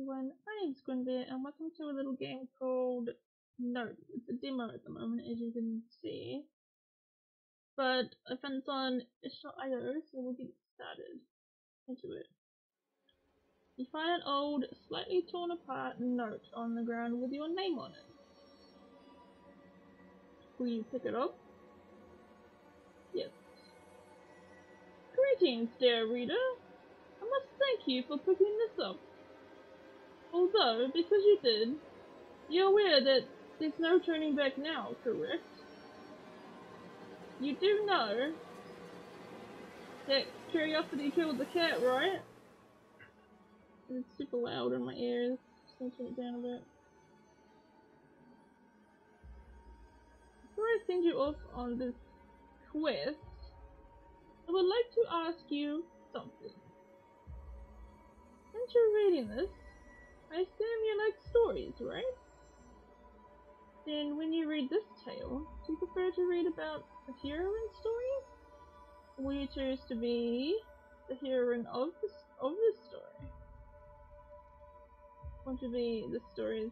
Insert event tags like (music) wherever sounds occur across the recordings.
everyone, my name's Guinverre and welcome to a little game called Note. It's a demo at the moment as you can see. But I found this on itch.io so we'll get started into it. You find an old, slightly torn apart note on the ground with your name on it. Will you pick it up? Yes. Greetings, dear reader. I must thank you for picking this up. Although, because you did, you're aware that there's no turning back now, correct? You do know that curiosity killed the cat, right? It's super loud in my ears. Just turn it down a bit. Before I send you off on this quest, I would like to ask you something. Since you're reading this, I assume you like stories, right? Then when you read this tale, do you prefer to read about a heroine story? Or will you choose to be the heroine of this, of this story? Want to be the story's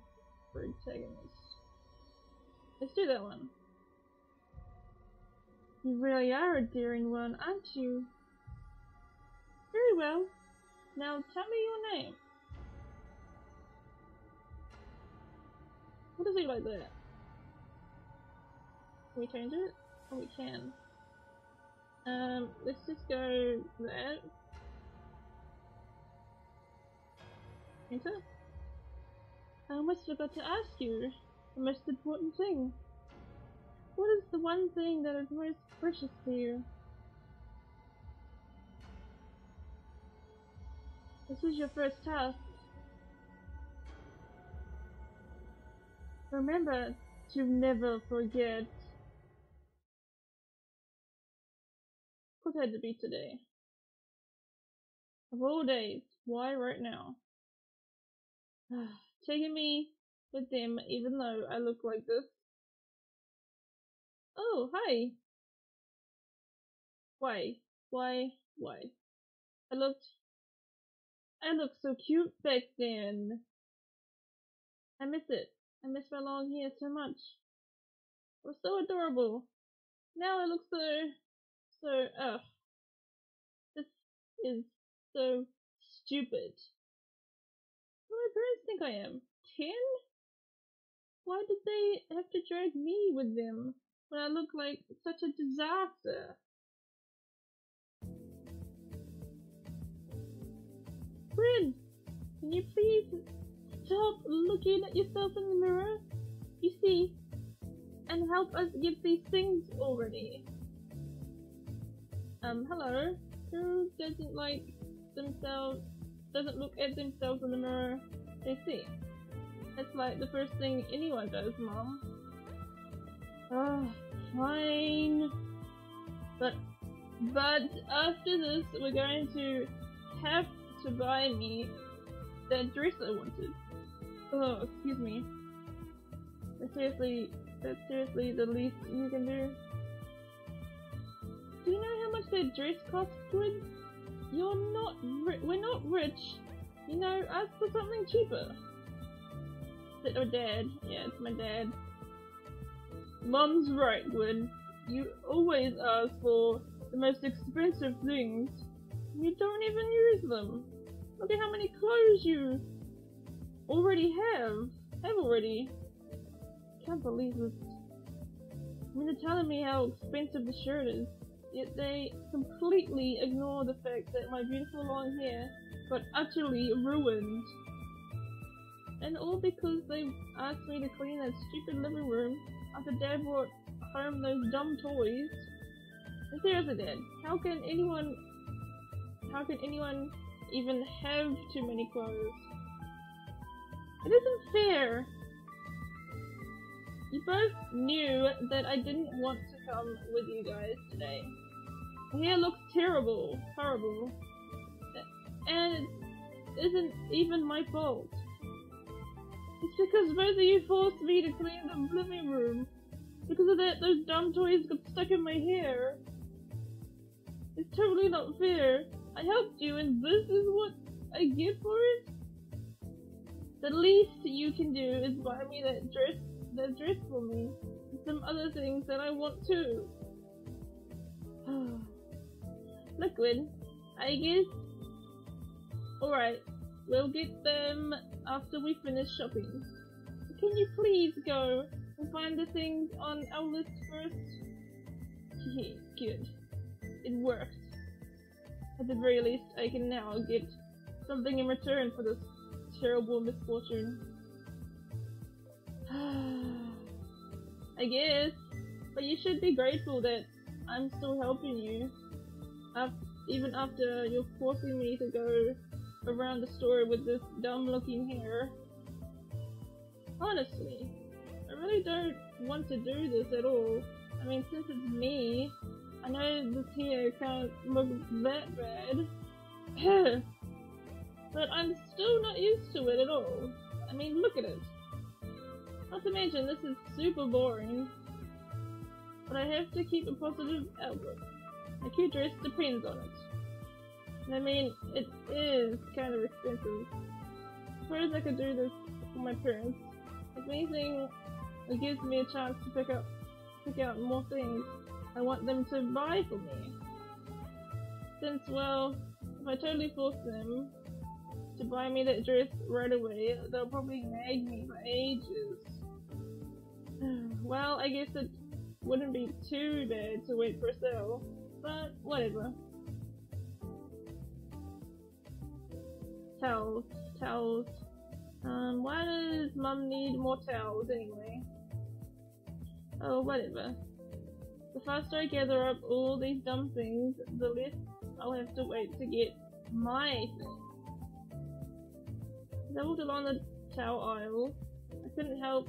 protagonist? Let's do that one. You really are a daring one, aren't you? Very well. Now tell me your name. What is it like that? Can we change it? Oh, we can. Um, let's just go there. Enter. I almost forgot to ask you the most important thing. What is the one thing that is most precious to you? This is your first task. Remember to never forget. What had to be today? Of all days, why right now? (sighs) Taking me with them even though I look like this. Oh, hi. Why? Why? Why? I looked I looked so cute back then. I miss it. I miss my long hair so much. It was so adorable. Now I look so, so, ugh. This is so stupid. What do my parents think I am? Ten? Why did they have to drag me with them when I look like such a disaster? Bryn, can you please stop looking at yourself in the mirror? You see, and help us get these things already. Um, hello. Who doesn't like themselves, doesn't look at themselves in the mirror they see? That's like the first thing anyone does, Mom. Oh, fine. But, but after this, we're going to have to buy me that dress I wanted. Oh, excuse me. Seriously, that's seriously the least you can do. Do you know how much that dress cost, Squid? You're not we're not rich. You know, ask for something cheaper. Is it dad? Yeah, it's my dad. Mom's right, Gwen. You always ask for the most expensive things. You don't even use them. Look at how many clothes you already have. I've already. Can't believe this. I mean, they're telling me how expensive the shirt is, yet they completely ignore the fact that my beautiful long hair got utterly ruined. And all because they asked me to clean that stupid living room after Dad brought home those dumb toys. And seriously, Dad, how can anyone, how can anyone even have too many clothes? It isn't fair. You both knew that I didn't want to come with you guys today. My hair looks terrible, horrible, and it isn't even my fault. It's because both of you forced me to clean the living room. Because of that, those dumb toys got stuck in my hair. It's totally not fair. I helped you, and this is what I get for it? The least you can do is buy me that dress, that dress for me, and some other things that I want too. (sighs) Liquid, I guess. Alright, we'll get them after we finish shopping. Can you please go and find the things on our list first? Good. It worked. At the very least, I can now get something in return for this terrible misfortune. (sighs) I guess. But you should be grateful that I'm still helping you. even after you're forcing me to go around the store with this dumb looking hair. Honestly, I really don't want to do this at all. I mean, since it's me, I know this hair can't look that bad. (laughs) but I'm still not used to it at all. I mean, look at it. Not to mention, this is super boring. But I have to keep a positive outlook. My cute dress depends on it. And I mean, it is kind of expensive. I suppose I could do this for my parents. If anything, it gives me a chance to pick up, pick out more things I want them to buy for me. Since, well, if I totally force them to buy me that dress right away, they'll probably nag me for ages. (sighs) well, I guess it wouldn't be too bad to wait for a sale, but whatever. Towels, towels. Um, why does mum need more towels anyway? Oh, whatever. The faster I gather up all these dumb things, the less I'll have to wait to get my thing. I along the towel aisle, I couldn't help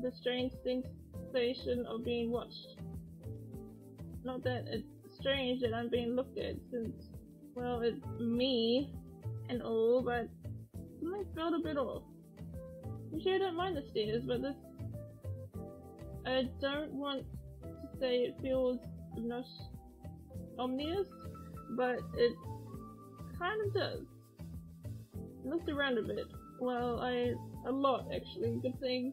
the strange sensation of being watched. Not that it's strange that I'm being looked at since, well, it's me and all, but something felt a bit off. I'm sure I don't mind the stairs, but this. I don't want to say it feels not ominous, but it kind of does. Looked around a bit. Well, I. a lot actually. Good thing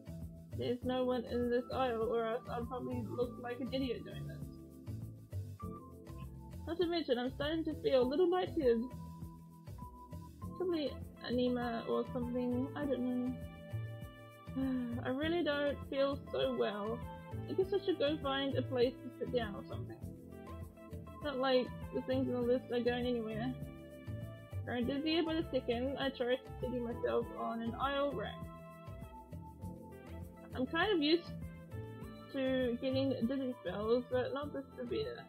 there's no one in this aisle, or else I'd probably look like an idiot doing this. Not to mention, I'm starting to feel a little lightheaded Probably anemia or something, I don't know. (sighs) I really don't feel so well. I guess I should go find a place to sit down or something. It's not like the things on the list are going anywhere. Growing dizzier by the second, I try sitting myself on an aisle rack. I'm kind of used to getting dizzy spells, but not this severe.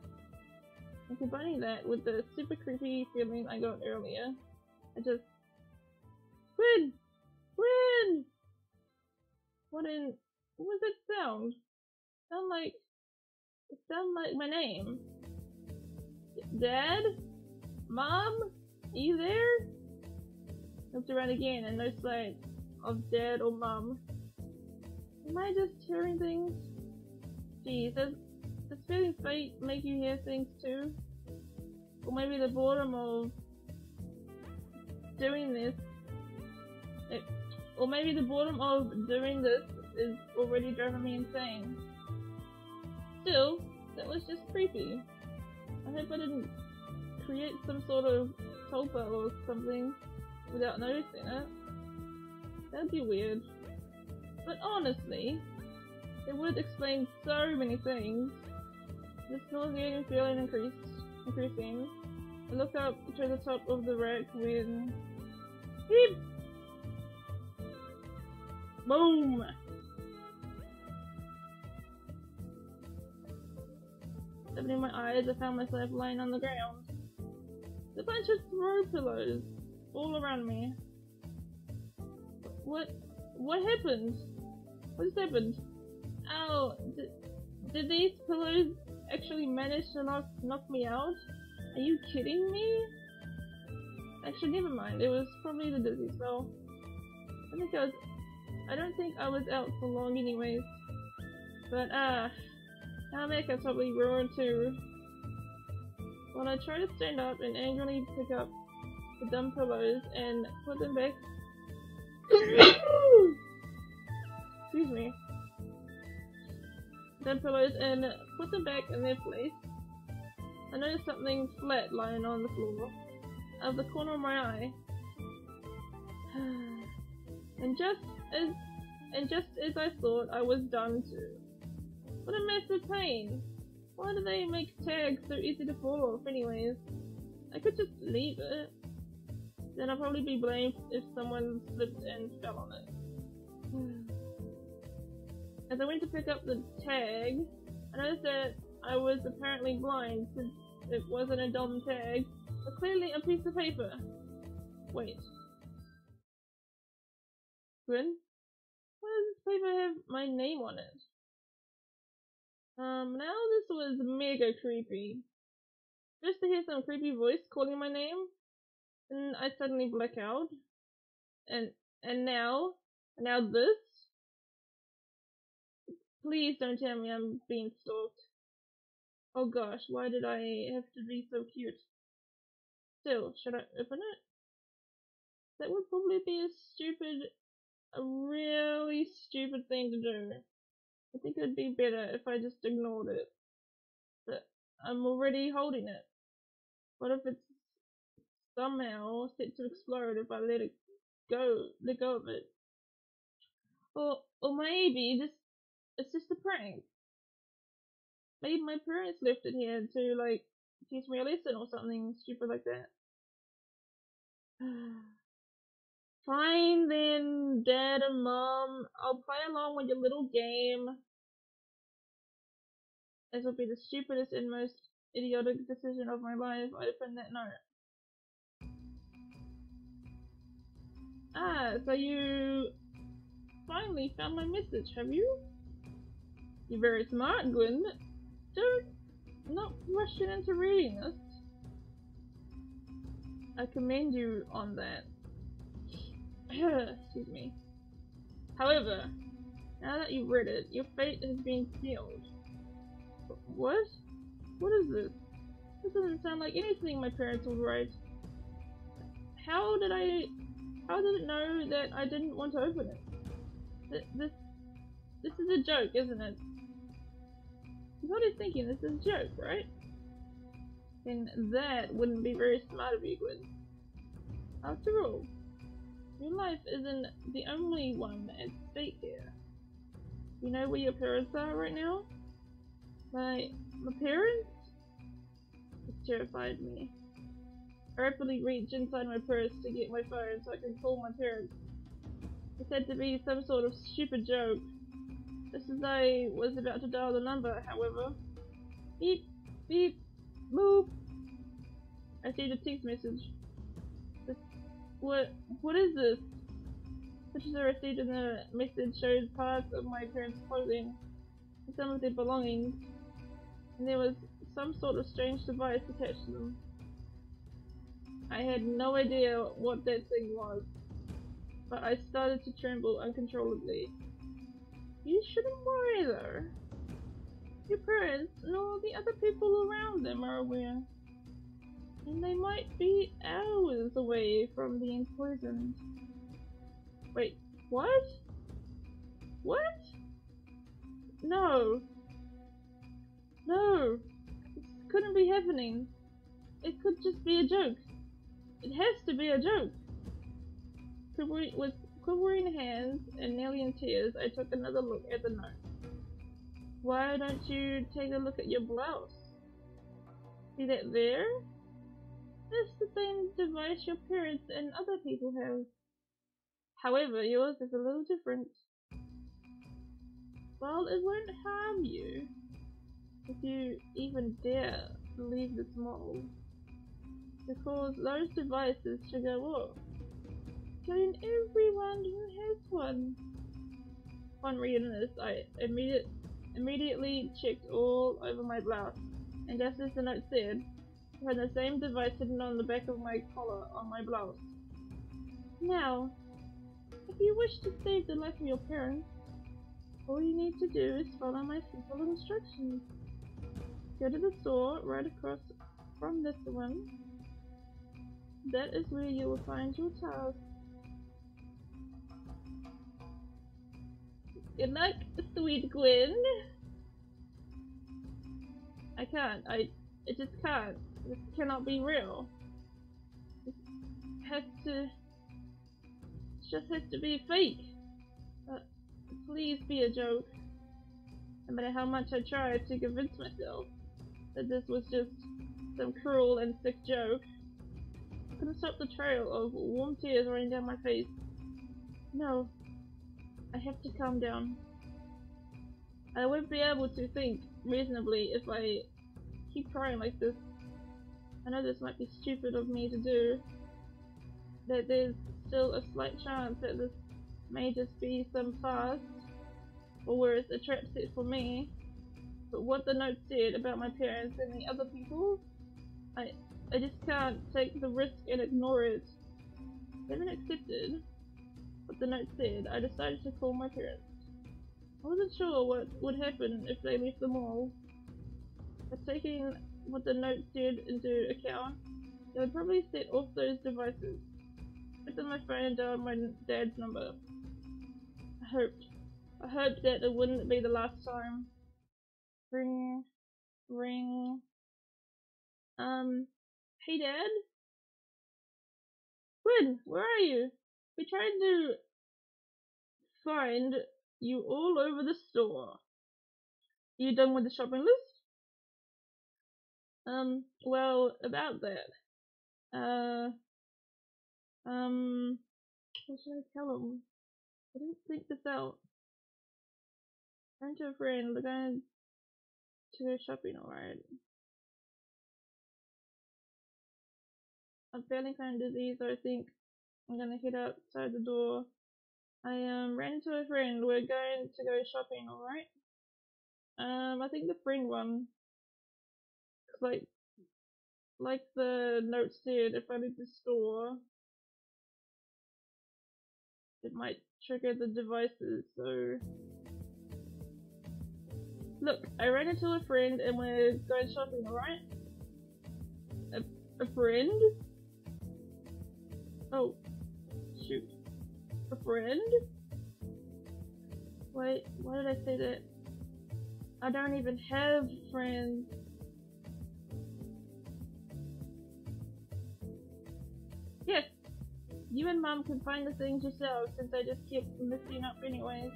And combining that with the super creepy feeling I got earlier, I just Quinn! Quinn! What in what was that sound? Sound like it sound like my name. Dad? Mom? You there? Looked around again and no sight of dad or mom. Am I just hearing things? Geez, does, does feeling fate make you hear things too? Or maybe the boredom of doing this, it, or maybe the boredom of doing this is already driving me insane. Still, that was just creepy. I hope I didn't create some sort of tulpa or something without noticing it. That'd be weird. But honestly, it would explain so many things. This nauseating feeling increased, increasing. I look up to the top of the rack when Beep! Boom! Opening my eyes, I found myself lying on the ground. A bunch of throw pillows all around me. What? What happened? What just happened? Ow! Did, did these pillows actually manage to knock knock me out? Are you kidding me? Actually, never mind. It was probably the dizzy spell. I think I was. I don't think I was out for long, anyways. But uh, now makeup probably ruined too. When I try to stand up and angrily pick up the dumb pillows and put them back (coughs) Excuse me. Then pillows and put them back in their place. I noticed something flat lying on the floor, out of the corner of my eye. (sighs) and just as and just as I thought, I was done to. What a massive pain! Why do they make tags so easy to fall off anyways? I could just leave it. Then I'll probably be blamed if someone slipped and fell on it. (sighs) As I went to pick up the tag, I noticed that I was apparently blind since it wasn't a dumb tag, but clearly a piece of paper. Wait. Gwyn? Why does this paper have my name on it? Um, now this was mega creepy. Just to hear some creepy voice calling my name, and I suddenly black out. And, and now, now this? Please don't tell me I'm being stalked. Oh gosh, why did I have to be so cute? Still, should I open it? That would probably be a stupid, a really stupid thing to do. I think it would be better if I just ignored it. But I'm already holding it. What if it's somehow set to explode if I let it go, let go of it? Or, or maybe this, it's just a prank. Maybe my parents left it here to like teach me a lesson or something stupid like that. (sighs) (sighs) Fine then, Dad and Mom. I'll play along with your little game. This will be the stupidest and most idiotic decision of my life. I opened that note. Ah, so you finally found my message, have you? You're very smart, Gwyn. Don't not rush it into reading this. I commend you on that. (laughs) Excuse me. However, now that you've read it, your fate has been sealed. What? What is this? This doesn't sound like anything my parents would write. How did I... How did it know that I didn't want to open it? Th this... This is a joke, isn't it? You're probably thinking this is a joke, right? And that wouldn't be very smart of you, Gwyn. After all, your life isn't the only one at stake here. You know where your parents are right now? My, my parents? It terrified me. I rapidly reached inside my purse to get my phone so I could call my parents. It said to be some sort of stupid joke. Just as I was about to dial the number, however. Beep, beep, move. I see the text message. What what is this? Pictures I received in the message showed parts of my parents' clothing and some of their belongings, and there was some sort of strange device attached to them. I had no idea what that thing was, but I started to tremble uncontrollably. You shouldn't worry though. Your parents and all the other people around them are aware and they might be hours away from being poisoned. Wait, what? What? No. No. This couldn't be happening. It could just be a joke. It has to be a joke. with quivering hands and nearly in tears, I took another look at the note. Why don't you take a look at your blouse? See that there? It's the same device your parents and other people have. However, yours is a little different. Well, it won't harm you if you even dare leave this mall. Because those devices should go off, killing everyone who has one. On reading this, I immediate, immediately checked all over my blouse, and just as the note said, had the same device hidden on the back of my collar on my blouse. Now, if you wish to save the life of your parents, all you need to do is follow my simple instructions. Go to the store right across from this one. That is where you will find your task. Good luck, sweet Gwen. I can't. I. It just can't. This cannot be real. This has to. It just has to be fake. Uh, please be a joke. No matter how much I try to convince myself that this was just some cruel and sick joke. I couldn't stop the trail of warm tears running down my face. No, I have to calm down. I won't be able to think reasonably if I keep crying like this. I know this might be stupid of me to do. That there's still a slight chance that this may just be some farce, or worse, a trap set for me. But what the note said about my parents and the other people, I I just can't take the risk and ignore it. Given accepted what the note said, I decided to call my parents. I wasn't sure what would happen if they left the mall. But taking what the notes did into account, they would probably set off those devices. I on my phone and dialed my dad's number. I hoped. I hoped that it wouldn't be the last time. Ring. Ring. Um, hey dad? Gwen, where are you? We tried to find you all over the store. You done with the shopping list? Um, well, about that. Uh, um, what should I tell him? I didn't think this out. I'm to a friend, we're going to go shopping, alright? I'm feeling kind of dizzy, so I think I'm gonna head outside the door. I um ran into a friend. We're going to go shopping, alright? Um, I think the friend one, like, like the note said, if I leave the store, it might trigger the devices, so... Look, I ran into a friend and we're going shopping, alright? A, a friend? Oh, shoot. A friend? Wait, why did I say that? I don't even have friends. You and mom can find the things yourselves since I just keep messing up anyways.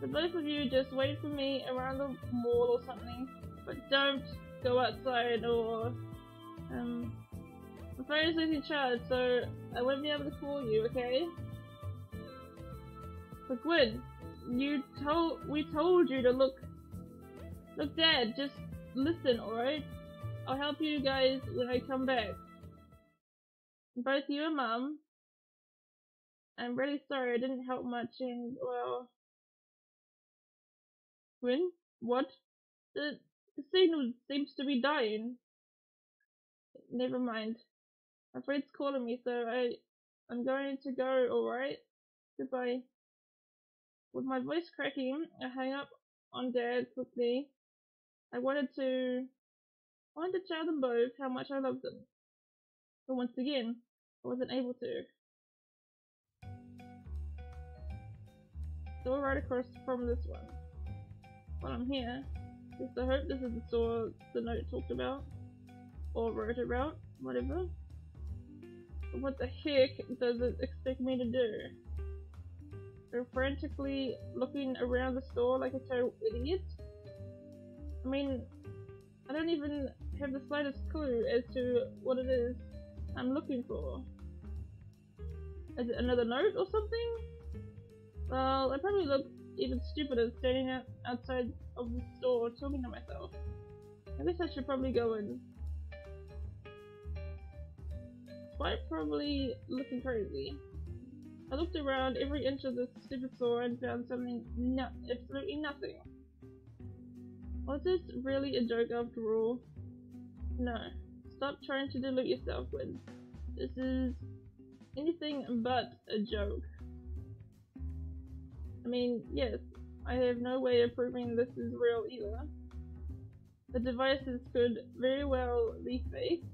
So both of you just wait for me around the mall or something, but don't go outside or um my phone is losing charge, so I won't be able to call you, okay? But Gwen, you told we told you to look look dad, just listen, alright? I'll help you guys when I come back. Both you and mom. I'm really sorry I didn't help much and well Gwen? What? The, signal seems to be dying. Never mind. My friend's calling me, so I, I'm going to go, alright? Goodbye. With my voice cracking, I hang up on Dad quickly. I wanted to, I wanted to tell them both how much I love them. But once again, I wasn't able to. Store right across from this one. While I'm here, just I hope this is the store the note talked about. Or wrote about, whatever. What the heck does it expect me to do? They're frantically looking around the store like a total idiot. I mean, I don't even have the slightest clue as to what it is I'm looking for. Is it another note or something? Well, I probably look even stupider standing out outside of the store talking to myself. I guess I should probably go in quite probably looking crazy. I looked around every inch of this stupid store and found something no absolutely nothing. Was this really a joke after all? No. Stop trying to delude yourself with. This is anything but a joke. I mean, yes, I have no way of proving this is real either. The devices could very well be fake,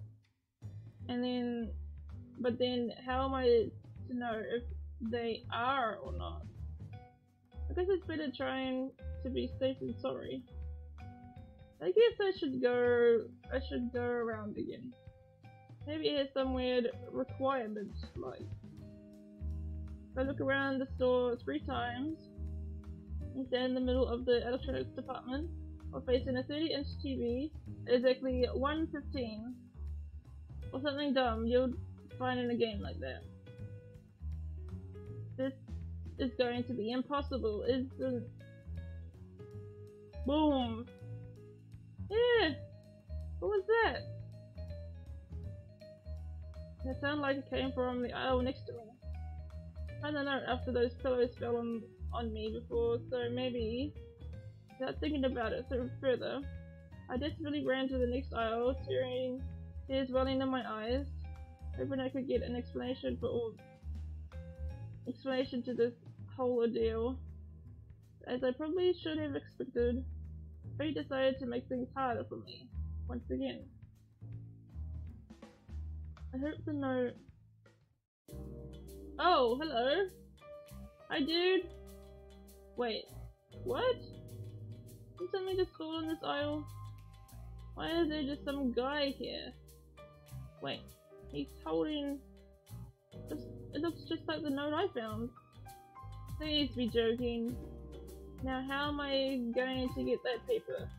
and then but then how am I to know if they are or not? I guess it's better trying to be safe than sorry. I guess I should go, I should go around again. Maybe it has some weird requirements, like, I look around the store three times, and stand in the middle of the electronics department, while facing a 30 inch TV at exactly 115, or something dumb you'll find in a game like that. This is going to be impossible, isn't Boom! Yeah! What was that? It sounded like it came from the aisle next to me. I don't know, after those pillows fell on, on me before, so maybe, without thinking about it further, I desperately ran to the next aisle, tearing tears welling in my eyes, hoping I could get an explanation for all explanation to this whole ordeal. As I probably should have expected, Fate decided to make things harder for me, once again. I hope the note. Oh, hello! Hi, dude! Wait, what? Did something just fall in this aisle? Why is there just some guy here? Wait, he's holding. It looks just like the note I found. Please be joking. Now how am I going to get that paper?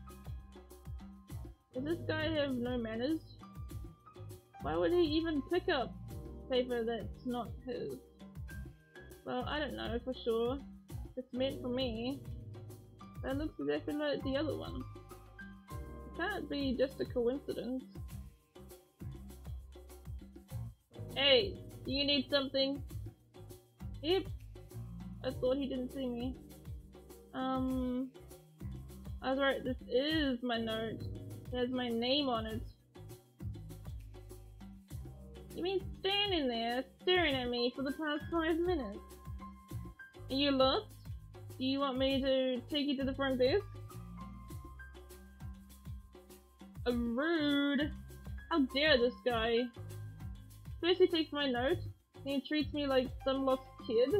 Does this guy have no manners? Why would he even pick up paper that's not his? Well, I don't know for sure. It's meant for me. That looks exactly like the other one. It can't be just a coincidence. Hey, do you need something? Yep. I thought he didn't see me. Um, I was right, this is my note. It has my name on it. You mean standing there, staring at me for the past five minutes? You lost? Do you want me to take you to the front desk? Rude! How dare this guy? First he takes my note, he treats me like some lost kid.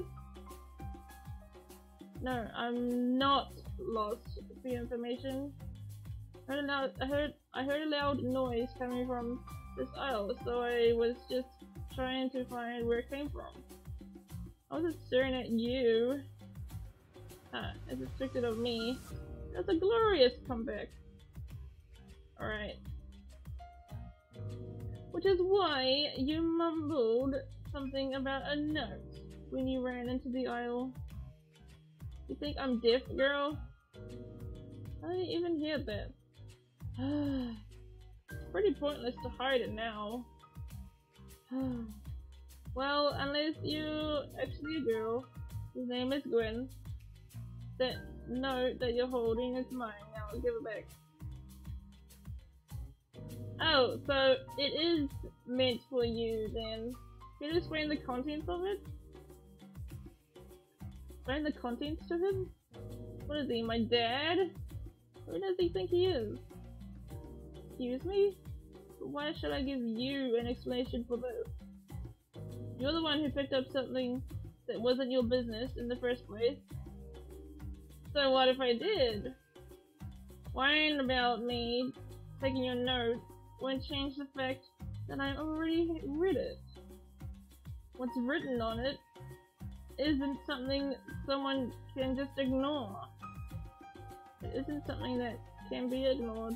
No, I'm not lost for your information. I heard, loud, I heard I heard a loud noise coming from this aisle, so I was just trying to find where it came from. I wasn't staring at you. Ah, it's expected of me. That's a glorious comeback. Alright. Which is why you mumbled something about a note when you ran into the aisle. You think I'm deaf, girl? I didn't even hear that. (sighs) it's pretty pointless to hide it now. (sighs) well, unless you actually a girl His name is Gwen, that note that you're holding is mine. I'll give it back. Oh, so it is meant for you then. Can you explain the contents of it? Explain the contents to him? What is he, my dad? Who does he think he is? Excuse me? Why should I give you an explanation for this? You're the one who picked up something that wasn't your business in the first place. So what if I did? Whine about me taking your note won't change the fact that I already read it. What's written on it isn't something someone can just ignore. It isn't something that can be ignored.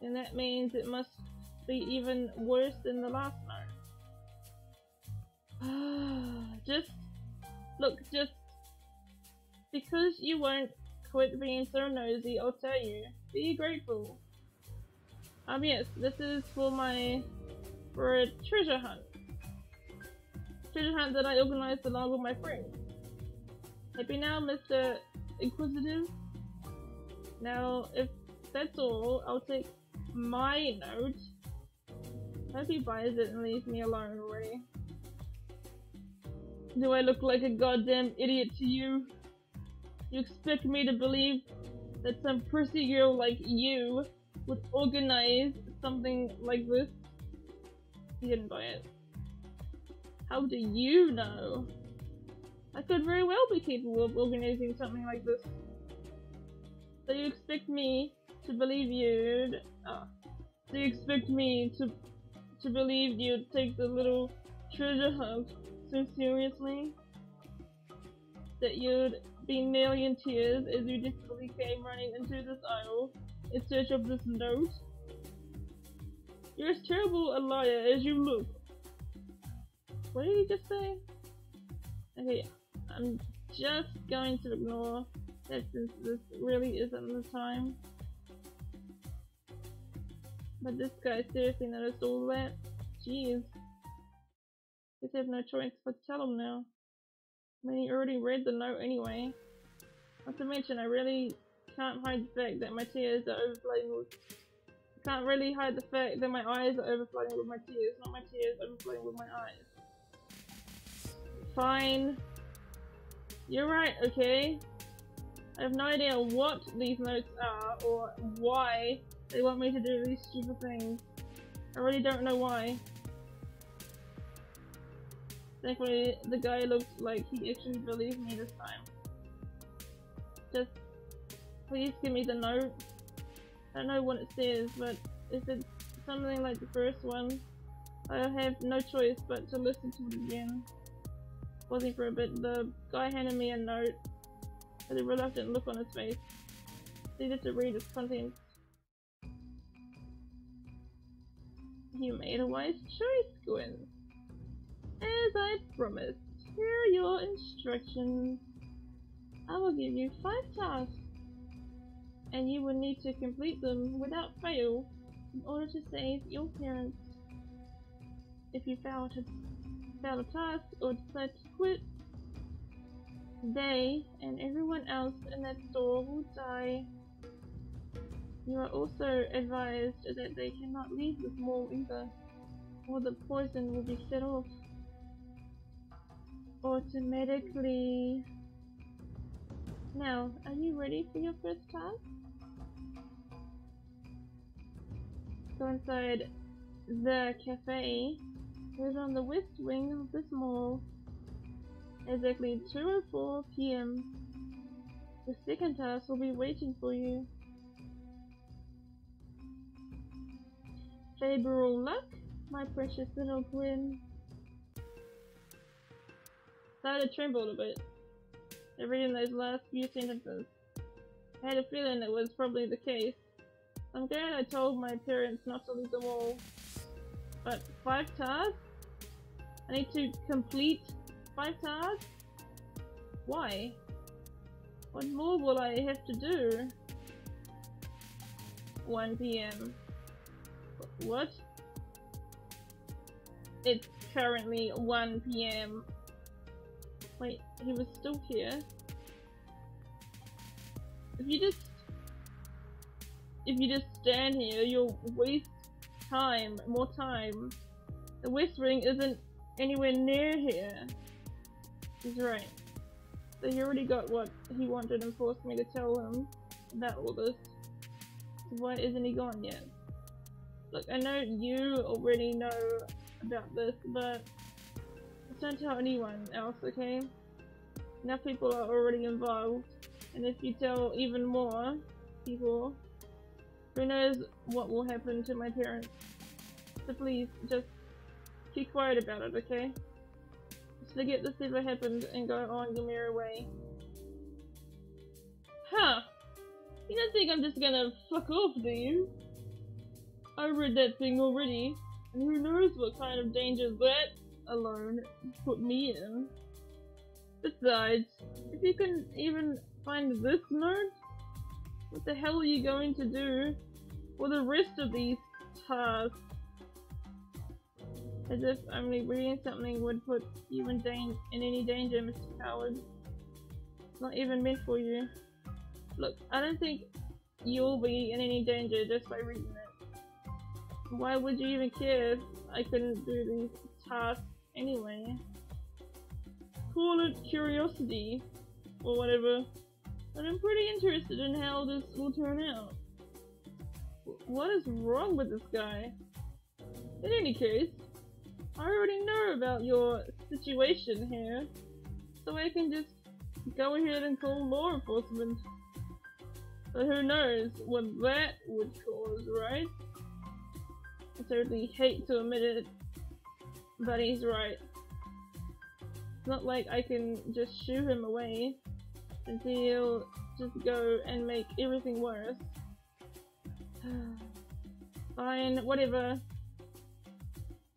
And that means it must be even worse than the last note. (gasps) just, look, just because you won't quit being so nosy, I'll tell you, be grateful. Um, yes, this is for my, for a treasure hunt. Treasure hunt that I organized along with my friends. Happy now, Mr. Inquisitive? Now, if that's all, I'll take my note. Hope he buys it and leaves me alone already. Do I look like a goddamn idiot to you? You expect me to believe that some prissy girl like you would organize something like this? He didn't buy it. How do you know? I could very well be capable of organizing something like this. So you expect me to believe you? Ah. Oh. Do you expect me to to believe you'd take the little treasure hunt so seriously? That you'd be nearly in tears as you desperately came running into this aisle in search of this note? You're as terrible a liar as you look. What did he just say? Okay, I'm just going to ignore that since this really isn't the time. But this guy seriously noticed all that? Jeez. Guess I have no choice but to tell him now. I mean, he already read the note anyway. Not to mention, I really can't hide the fact that my tears are overflowing with... Can't really hide the fact that my eyes are overflowing with my tears, not my tears overflowing with my eyes. Fine. You're right, okay? I have no idea what these notes are, or why they want me to do these stupid things. I really don't know why. Thankfully, the guy looked like he actually believed me this time. Just, please give me the note. I don't know what it says, but if it's something like the first one, I have no choice but to listen to it again. Pausing for a bit, the guy handed me a note with a reluctant look on his face. Eager to read its contents. You made a wise choice, Gwen. As I promised, here are your instructions. I will give you five tasks, and you will need to complete them without fail in order to save your parents. If you fail to fail a task or decide to quit, they and everyone else in that store will die. You are also advised that they cannot leave the mall either, or the poison will be set off automatically. Now, are you ready for your first task? Go inside the cafe. It on the west wing of this mall. Exactly 2.04 p.m. The second task will be waiting for you. Favorable luck, my precious little Gwen. Started to tremble a bit. Reading those last few sentences. I had a feeling it was probably the case. I'm glad I told my parents not to leave the wall. But five tasks? I need to complete five tasks? Why? What more will I have to do? 1 p.m. What? It's currently 1 p.m. Wait, he was still here? If you just... If you just stand here, you'll waste time, more time. The West Wing isn't anywhere near here. He's right. So he already got what he wanted and forced me to tell him about all this. Why isn't he gone yet? Look, I know you already know about this, but don't tell anyone else, okay? Enough people are already involved, and if you tell even more people, who knows what will happen to my parents. So please, just keep quiet about it, okay? Just forget this ever happened and go on your merry way. Huh! You don't think I'm just gonna fuck off, do you? I read that thing already, and who knows what kind of danger that alone put me in. Besides, if you can even find this note, what the hell are you going to do for the rest of these tasks? As if only reading something would put you in, in any danger, Mr. Coward. It's not even meant for you. Look, I don't think you'll be in any danger just by reading it. Why would you even care if I couldn't do these tasks anyway? Call it curiosity, or whatever, but I'm pretty interested in how this will turn out. What is wrong with this guy? In any case, I already know about your situation here. so I can just go ahead and call law enforcement. But who knows what that would cause, right? I certainly hate to admit it, but he's right. It's not like I can just shoo him away, and he'll just go and make everything worse. (sighs) Fine, whatever.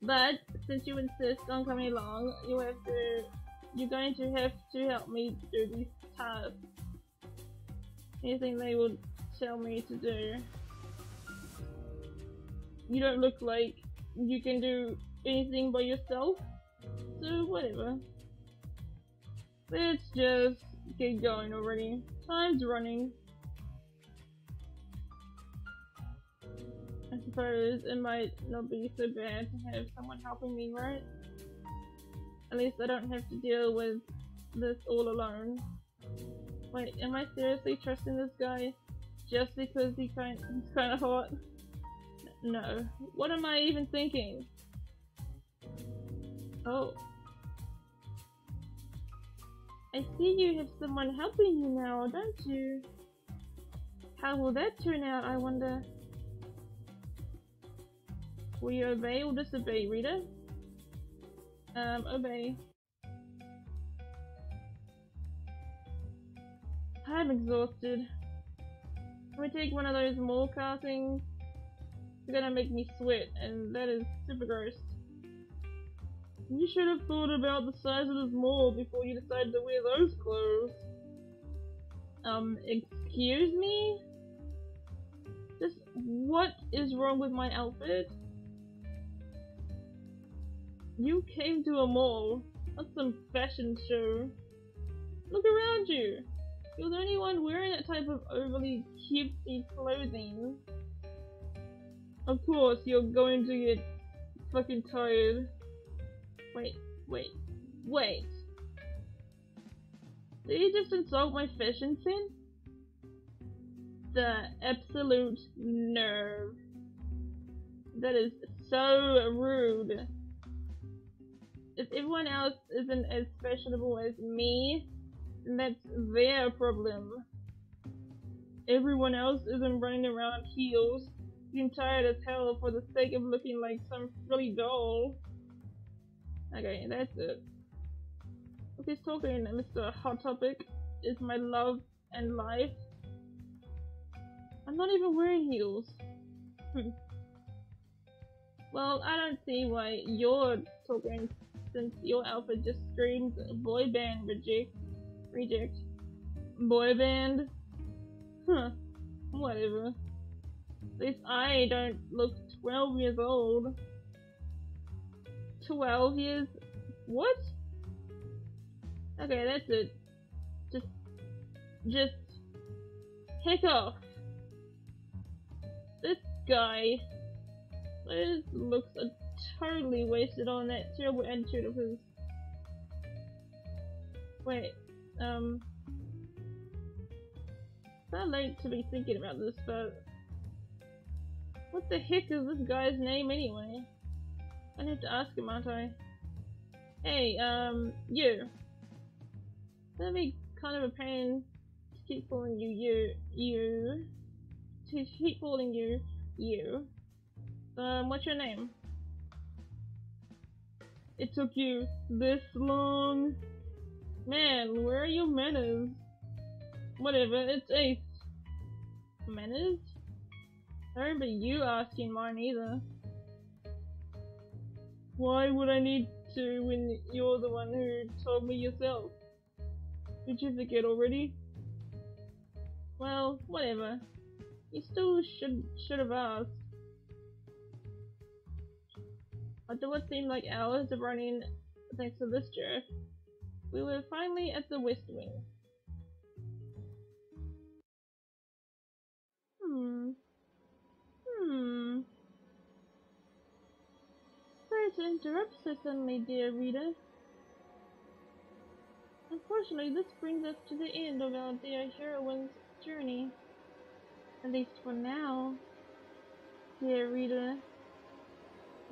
But since you insist on coming along, you have to. You're going to have to help me do these tasks. Anything they will tell me to do. You don't look like you can do anything by yourself, so whatever. Let's just get going already. Time's running. I suppose it might not be so bad to have someone helping me, right? At least I don't have to deal with this all alone. Wait, am I seriously trusting this guy just because he kind he's kind of hot? No. What am I even thinking? Oh. I see you have someone helping you now, don't you? How will that turn out, I wonder? Will you obey or disobey, Rita? Um, obey. I'm exhausted. Let me take one of those Morcar things. It's gonna make me sweat, and that is super gross. You should have thought about the size of this mole before you decided to wear those clothes. Um, excuse me? Just what is wrong with my outfit? You came to a mall, not some fashion show. Look around you. You're the only one wearing that type of overly cutesy clothing. Of course, you're going to get fucking tired. Wait, wait, wait. Did he just insult my fashion sense? The absolute nerve. That is so rude. If everyone else isn't as fashionable as me, that's their problem. Everyone else isn't running around heels, getting tired as hell for the sake of looking like some silly doll. Okay, that's it. Okay, talking Mr. Hot Topic is my love and life. I'm not even wearing heels. Hmm. well, I don't see why you're talking since your outfit just screams boy band reject. Reject. Boy band? Huh. Whatever. At least I don't look 12 years old. 12 years? What? Okay, that's it. Just, just, heck off. This guy, this looks totally wasted on that terrible attitude of his. Wait, um, it's not late to be thinking about this, but what the heck is this guy's name anyway? I need to ask him, aren't I? Hey, um, you. That'd be kind of a pain to keep calling you, you, you. To keep calling you, you. Um, what's your name? It took you this long? Man, where are your manners? Whatever, it's Ace. Manners? I remember you asking mine either. Why would I need to when you're the one who told me yourself? Did you forget already? Well, whatever. You still should should have asked. After what seemed like hours of running thanks to this jerk, we were finally at the West Wing. Hmm. Hmm. Sorry to interrupt suddenly, dear reader. Unfortunately, this brings us to the end of our dear heroine's journey. At least for now. Dear reader,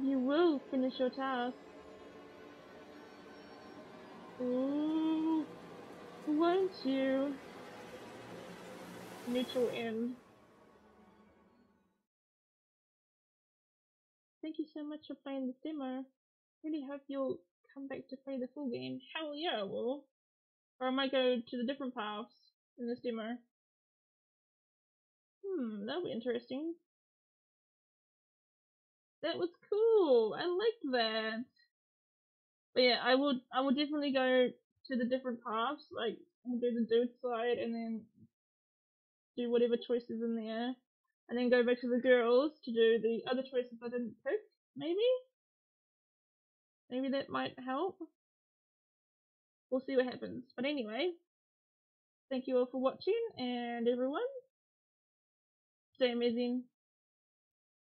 you will finish your task. Ooh. to neutral end. Thank you so much for playing this demo. Really hope you'll come back to play the full game. Hell yeah, I will. Or I might go to the different paths in this demo. Hmm, that'll be interesting. That was cool. I liked that. But yeah, I would I would definitely go to the different paths, like do the dude side and then do whatever choices in there. And then go back to the girls to do the other choices I didn't pick, maybe? Maybe that might help. We'll see what happens. But anyway, thank you all for watching and everyone, stay amazing.